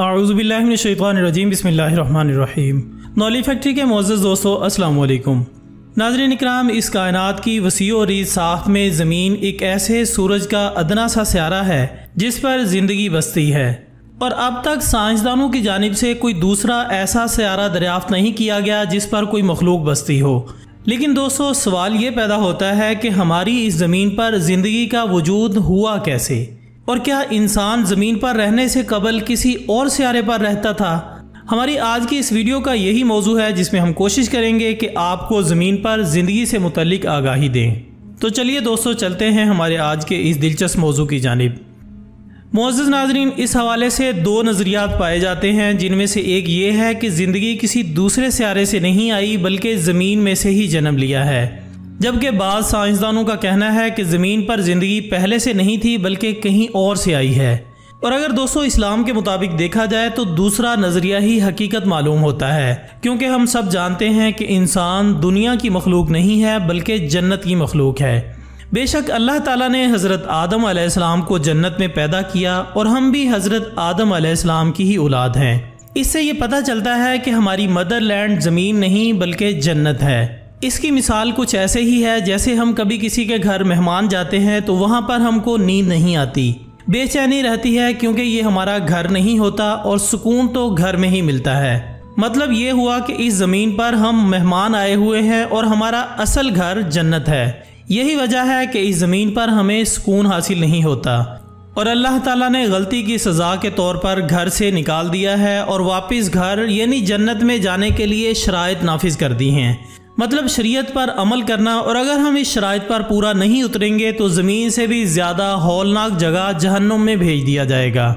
आउज़बिल्लिनशैतरजीम बसमीम नौली फैक्ट्री के मोज़ दोस्तों, अस्सलाम वालेकुम। नाजरीन इकराम, इस कायनात की वसी और साख में ज़मीन एक ऐसे सूरज का अदना सा स्यारा है, जिस पर ज़िंदगी बसती है। और अब तक साइंसदानों की जानब से कोई दूसरा ऐसा स्यारा दरियाफ्त नहीं किया गया जिस पर कोई मखलूक बसती हो। लेकिन दोस्तों, सवाल ये पैदा होता है कि हमारी इस ज़मीन पर ज़िंदगी का वजूद हुआ कैसे? और क्या इंसान ज़मीन पर रहने से कबल किसी और सियारे पर रहता था? हमारी आज की इस वीडियो का यही मौजू है जिसमें हम कोशिश करेंगे कि आपको ज़मीन पर ज़िंदगी से मुतलिक आगाही दें। तो चलिए दोस्तों, चलते हैं हमारे आज के इस दिलचस्प मौजू की जानब। मोज़ नाजरीन, इस हवाले से दो नज़रियात पाए जाते हैं, जिनमें से एक ये है कि ज़िंदगी किसी दूसरे सियारे से नहीं आई, बल्कि ज़मीन में से ही जन्म लिया है। जबकि बाद साइंसदानों का कहना है कि ज़मीन पर ज़िंदगी पहले से नहीं थी, बल्कि कहीं और से आई है। और अगर दोस्तों, इस्लाम के मुताबिक देखा जाए तो दूसरा नज़रिया ही हकीकत मालूम होता है, क्योंकि हम सब जानते हैं कि इंसान दुनिया की मखलूक नहीं है, बल्कि जन्नत की मखलूक है। बेशक अल्लाह ताला ने हज़रत आदम आसमाम को जन्नत में पैदा किया, और हम भी हज़रत आदम आसमाम की ही औलाद हैं। इससे ये पता चलता है कि हमारी मदर लैंड ज़मीन नहीं, बल्कि जन्नत है। इसकी मिसाल कुछ ऐसे ही है, जैसे हम कभी किसी के घर मेहमान जाते हैं तो वहाँ पर हमको नींद नहीं आती। बेचैनी रहती है क्योंकि ये हमारा घर नहीं होता और सुकून तो घर में ही मिलता है। मतलब ये हुआ कि इस ज़मीन पर हम मेहमान आए हुए हैं और हमारा असल घर जन्नत है। यही वजह है कि इस ज़मीन पर हमें सुकून हासिल नहीं होता। और अल्लाह ताला ने गलती की सज़ा के तौर पर घर से निकाल दिया है और वापस घर, यानी जन्नत में जाने के लिए शराइत नाफिज कर दी हैं। मतलब शरीयत पर अमल करना और अगर हम इस शराइत पर पूरा नहीं उतरेंगे तो ज़मीन से भी ज़्यादा हौलनाक जगह जहन्नुम में भेज दिया जाएगा।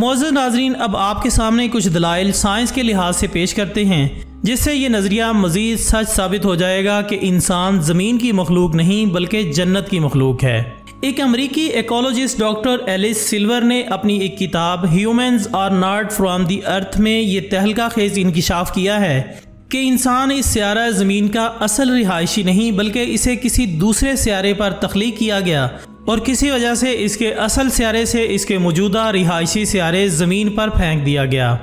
मोज़ नाजरीन, अब आपके सामने कुछ दलाइल साइंस के लिहाज से पेश करते हैं, जिससे ये नज़रिया मज़ीद सच साबित हो जाएगा कि इंसान ज़मीन की मखलूक नहीं, बल्कि जन्नत की मखलूक है। एक अमरीकी एकोलॉजिस्ट डॉक्टर एलिस सिल्वर ने अपनी एक किताब humans are not from the earth में ये तहलका खेज इंकशाफ किया है। कि इंसान इस स्यारा ज़मीन का असल रिहायशी नहीं, बल्कि इसे किसी दूसरे स्यारे पर तख्लीक किया गया और किसी वजह से इसके असल स्यारे से इसके मौजूदा रिहायशी स्यारे ज़मीन पर फेंक दिया गया।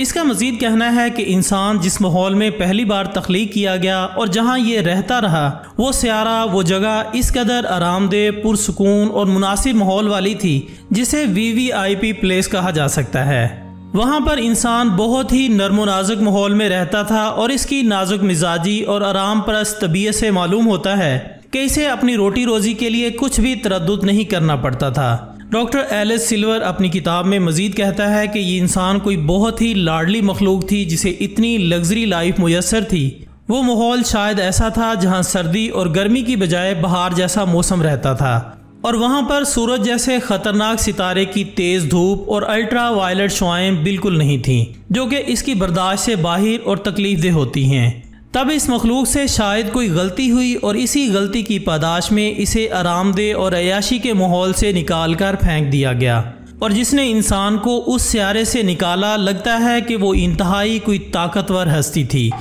इसका मजीद कहना है कि इंसान जिस माहौल में पहली बार तख्लीक किया गया और जहाँ ये रहता रहा, वो स्यारा, वो जगह इस कदर आरामदेह, पुरसकून और मुनासिब माहौल वाली थी, जिसे V V I P place कहा जा सकता है। वहाँ पर इंसान बहुत ही नरम नाजुक माहौल में रहता था और इसकी नाजुक मिजाजी और आराम परस्त तबीयत से मालूम होता है कि इसे अपनी रोटी रोज़ी के लिए कुछ भी तरद नहीं करना पड़ता था। डॉक्टर एलिस सिल्वर अपनी किताब में मजीद कहता है कि ये इंसान कोई बहुत ही लाडली मखलूक थी जिसे इतनी लग्जरी लाइफ मैसर थी। वो माहौल शायद ऐसा था जहाँ सर्दी और गर्मी की बजाय बहार जैसा मौसम रहता था। और वहाँ पर सूरज जैसे खतरनाक सितारे की तेज़ धूप और अल्ट्रा वायलट शुआएँ बिल्कुल नहीं थीं, जो कि इसकी बर्दाश्त से बाहर और तकलीफ़ दे होती हैं। तब इस मखलूक से शायद कोई गलती हुई और इसी गलती की पादाश में इसे आरामदेह और अयाशी के माहौल से निकाल कर फेंक दिया गया। और जिसने इंसान को उस स्यारे से निकाला, लगता है कि वो इंतहाई कोई ताकतवर हस्ती थी।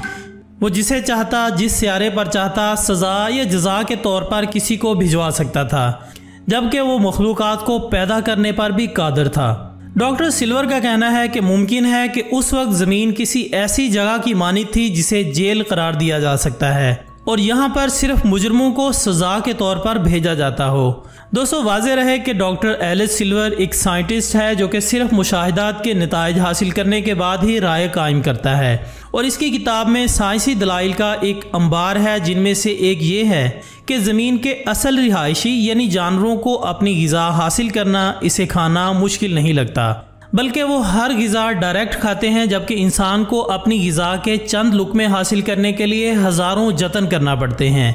वो जिसे चाहता, जिस स्यारे पर चाहता, सज़ा या जजा के तौर पर किसी को भिजवा सकता था। जबकि वो मखलूक़ को पैदा करने पर भी कादर था। डॉक्टर सिल्वर का कहना है कि मुमकिन है कि उस वक्त ज़मीन किसी ऐसी जगह की मानी थी जिसे जेल करार दिया जा सकता है। और यहाँ पर सिर्फ़ मुजरमों को सजा के तौर पर भेजा जाता हो। दोस्तों वाज रहे कि डॉक्टर एलिस सिल्वर एक साइंटिस्ट है जो कि सिर्फ़ मुशाहदात के नतज हासिल करने के बाद ही राय कायम करता है। और इसकी किताब में साइंसी दलाइल का एक अंबार है, जिनमें से एक ये है कि ज़मीन के असल रिहायशी यानी जानवरों को अपनी गज़ा हासिल करना, इसे खाना मुश्किल नहीं लगता। बल्कि वो हर गज़ा डायरेक्ट खाते हैं, जबकि इंसान को अपनी गज़ा के चंद लुकमे हासिल करने के लिए हज़ारों जतन करना पड़ते हैं।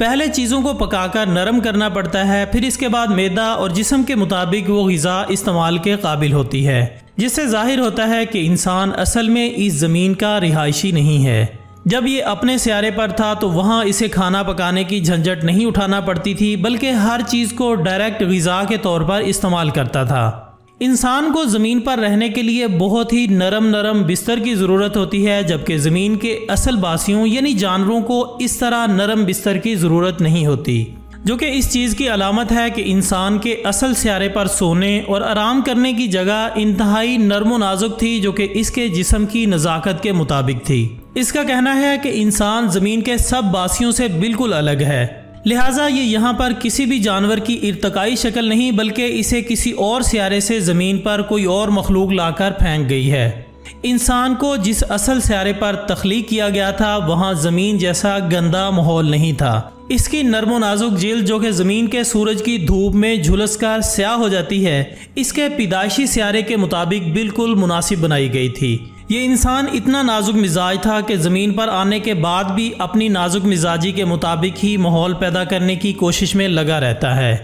पहले चीज़ों को पकाकर नरम करना पड़ता है, फिर इसके बाद मैदा और जिसम के मुताबिक वो गज़ा इस्तेमाल के काबिल होती है, जिससे ज़ाहिर होता है कि इंसान असल में इस ज़मीन का रिहायशी नहीं है। जब ये अपने स्यारे पर था तो वहाँ इसे खाना पकाने की झंझट नहीं उठाना पड़ती थी, बल्कि हर चीज़ को डायरेक्ट गज़ा के तौर पर इस्तेमाल करता था। इंसान को ज़मीन पर रहने के लिए बहुत ही नरम नरम बिस्तर की ज़रूरत होती है, जबकि ज़मीन के असल बासियों यानी जानवरों को इस तरह नरम बिस्तर की ज़रूरत नहीं होती। जो कि इस चीज़ की अलामत है कि इंसान के असल स्यारे पर सोने और आराम करने की जगह इंतहाई नरम नाजुक थी, जो कि इसके जिसम की नज़ाकत के मुताबिक थी। इसका कहना है कि इंसान ज़मीन के सब बासियों से बिल्कुल अलग है। लिहाजा ये यहाँ पर किसी भी जानवर की इरतकाई शक्ल नहीं, बल्कि इसे किसी और स्यारे से ज़मीन पर कोई और मखलूक लाकर फेंक गई है। इंसान को जिस असल स्यारे पर तख्लीक किया गया था, वहाँ ज़मीन जैसा गंदा माहौल नहीं था। इसकी नरम नाजुक जेल जो कि ज़मीन के सूरज की धूप में झुलस कर स्याह हो जाती है, इसके पैदाइशी स्यारे के मुताबिक बिल्कुल मुनासिब बनाई गई थी। ये इंसान इतना नाजुक मिजाज था कि ज़मीन पर आने के बाद भी अपनी नाजुक मिजाजी के मुताबिक ही माहौल पैदा करने की कोशिश में लगा रहता है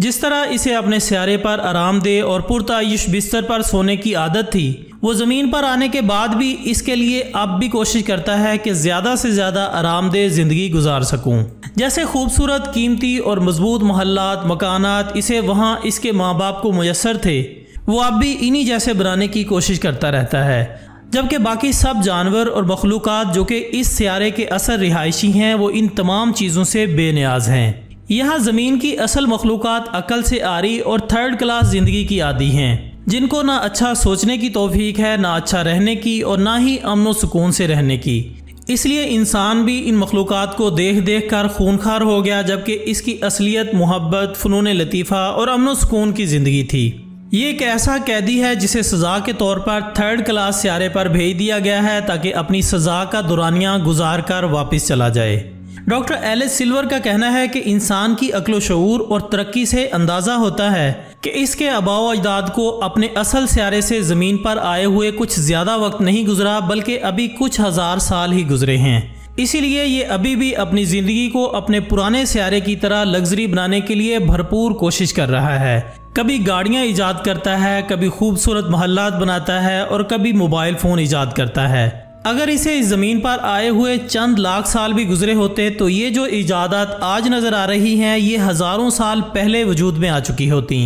जिस तरह इसे अपने स्यारे पर आरामदेह और पुरतायुश बिस्तर पर सोने की आदत थी, वो ज़मीन पर आने के बाद भी इसके लिए अब भी कोशिश करता है कि ज़्यादा से ज़्यादा आरामदेह ज़िंदगी गुजार सकूँ। जैसे खूबसूरत कीमती और मज़बूत महल्लात, मकानात इसे वहाँ इसके माँ बाप को मैसर थे, वो अब भी इन्हीं जैसे बनाने की कोशिश करता रहता है जबकि बाकी सब जानवर और मखलूक जो कि इस सियारे के असर रिहायशी हैं, वो इन तमाम चीज़ों से बेनियाज हैं। यहाँ ज़मीन की असल मखलूक अकल से आरी और थर्ड क्लास ज़िंदगी की आदि हैं, जिनको ना अच्छा सोचने की तोफीक है, ना अच्छा रहने की और ना ही अमन सुकून से रहने की। इसलिए इंसान भी इन मखलूक को देख देख कर खूनखार हो गया, जबकि इसकी असलियत मोहब्बत फ़नून लतीफ़ा और अमन सुकून की ज़िंदगी थी। ये एक ऐसा कैदी है जिसे सज़ा के तौर पर थर्ड क्लास स्यारे पर भेज दिया गया है ताकि अपनी सज़ा का दुरानिया गुजार कर वापस चला जाए। डॉक्टर एलिस सिल्वर का कहना है कि इंसान की अकलो शूर और तरक्की से अंदाज़ा होता है कि इसके अबाव अजदाद को अपने असल स्यारे से ज़मीन पर आए हुए कुछ ज़्यादा वक्त नहीं गुजरा, बल्कि अभी कुछ हज़ार साल ही गुजरे हैं। इसीलिए ये अभी भी अपनी ज़िंदगी को अपने पुराने स्यारे की तरह लग्जरी बनाने के लिए भरपूर कोशिश कर रहा है। कभी गाड़ियाँ ईजाद करता है, कभी खूबसूरत महल्लात बनाता है और कभी मोबाइल फ़ोन ईजाद करता है। अगर इसे इस ज़मीन पर आए हुए चंद लाख साल भी गुजरे होते तो ये जो ईजादात आज नज़र आ रही हैं, ये हज़ारों साल पहले वजूद में आ चुकी होती।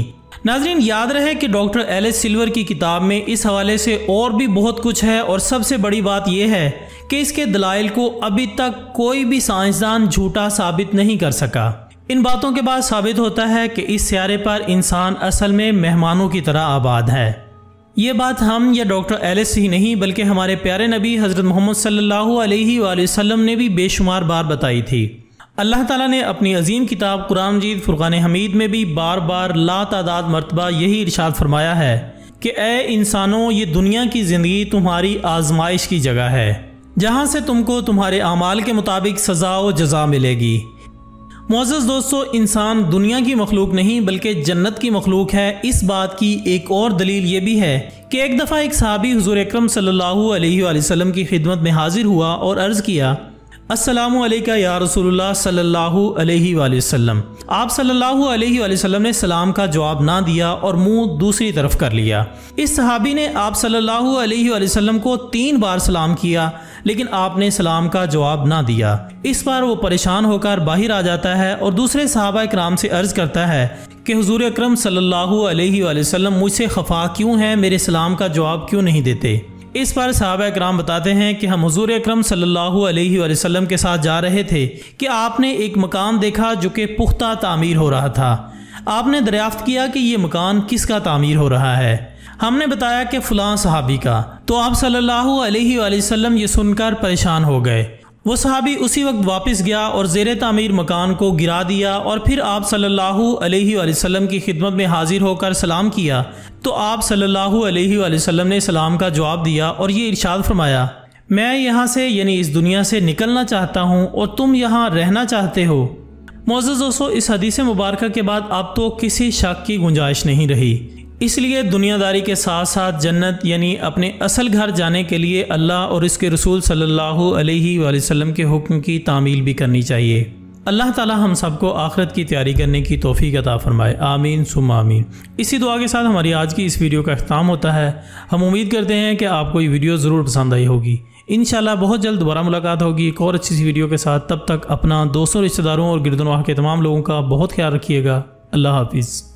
नाजरीन, याद रहे कि डॉक्टर एल एस सिल्वर की किताब में इस हवाले से और भी बहुत कुछ है और सबसे बड़ी बात यह है कि इसके दलाइल को अभी तक कोई भी साइंसदान झूठा साबित नहीं कर सका। इन बातों के बाद साबित होता है कि इस स्यारे पर इंसान असल में मेहमानों की तरह आबाद है। ये बात हम या डॉक्टर एलिस ही नहीं, बल्कि हमारे प्यारे नबी हज़रत मोहम्मद सल्लल्लाहु अलैहि वसल्लम ने भी बेशुमार बार बताई थी। अल्लाह ताला ने अपनी अजीम किताब कुरान मजीद फ़ुरक़ान हमीद में भी बार बार ला तादाद मरतबा यही इरशाद फरमाया है कि ए इंसानों, ये दुनिया की ज़िंदगी तुम्हारी आजमाइश की जगह है, जहाँ से तुमको तुम्हारे अमाल के मुताबिक सज़ा व जजा मिलेगी। मोज़ दोस्तों, इंसान दुनिया की मखलूक नहीं, बल्कि जन्नत की मखलूक है। इस बात की एक और दलील ये भी है कि एक दफ़ा एक साहबी हजूर अक्रम अलैहि वसल्लम की खिदमत में हाजिर हुआ और अर्ज़ किया अस्सलाम या रसूलुल्लाह सल्लल्लाहु अलैहि वसल्लम आप सल्लल्लाहु अलैहि वसल्लम ने सलाम का जवाब ना दिया और मुँह दूसरी तरफ़ कर लिया। इस सहाबी ने आप सल्लल्लाहु अलैहि वसल्लम को तीन बार सलाम किया, लेकिन आपने सलाम का जवाब ना दिया। इस बार वो परेशान होकर बाहर आ जाता है और दूसरे सहाबा कराम से अर्ज़ करता है कि, हजूर अक्रम सल्लल्लाहु अलैहि वसल्लम मुझसे खफा क्यों है? मेरे सलाम का जवाब क्यों नहीं देते? इस पर साहब कराम बताते हैं कि हम हजूर अक्रम वसल्लम के साथ जा रहे थे कि आपने एक मकान देखा जो कि पुख्ता तामीर हो रहा था। आपने दरियाफ्त किया कि ये मकान किसका तामीर हो रहा है? हमने बताया कि फ़लाँ सहाबी का। तो आप सल्लल्लाहु अलैहि वसल्लम ये सुनकर परेशान हो गए। वो सहाबी उसी वक्त वापस गया और जेर तामीर मकान को गिरा दिया और फिर आप सल्लल्लाहु अलैहि वसल्लम की खिदमत में हाजिर होकर सलाम किया। तो आप सल्लल्लाहु अलैहि वसल्लम ने सलाम का जवाब दिया और ये इरशाद फरमाया, मैं यहाँ से, यानी इस दुनिया से निकलना चाहता हूँ और तुम यहाँ रहना चाहते हो। मोज़ दोस्तों, इस हदीस मुबारक के बाद अब तो किसी शक की गुंजाइश नहीं रही। इसलिए दुनियादारी के साथ साथ जन्नत, यानी अपने असल घर जाने के लिए अल्लाह और इसके रसूल सल्लल्लाहु अलैहि वसल्लम के हुक्म की तामील भी करनी चाहिए। अल्लाह ताला हम सबको आखरत की तैयारी करने की तोफ़ी अता फ़रमाए। आमीन सुम आमीन। इसी दुआ के साथ हमारी आज की इस वीडियो का अख्ताम होता है। हम उम्मीद करते हैं कि आपको ये वीडियो ज़रूर पसंद आई होगी। इन बहुत जल्द दोबारा मुलाकात होगी एक और अच्छी सी वीडियो के साथ। तब तक अपना दोस्तों, रिश्तेदारों और गिरदनवाह के तमाम लोगों का बहुत ख्याल रखिएगा। अल्लाह हाफिज़।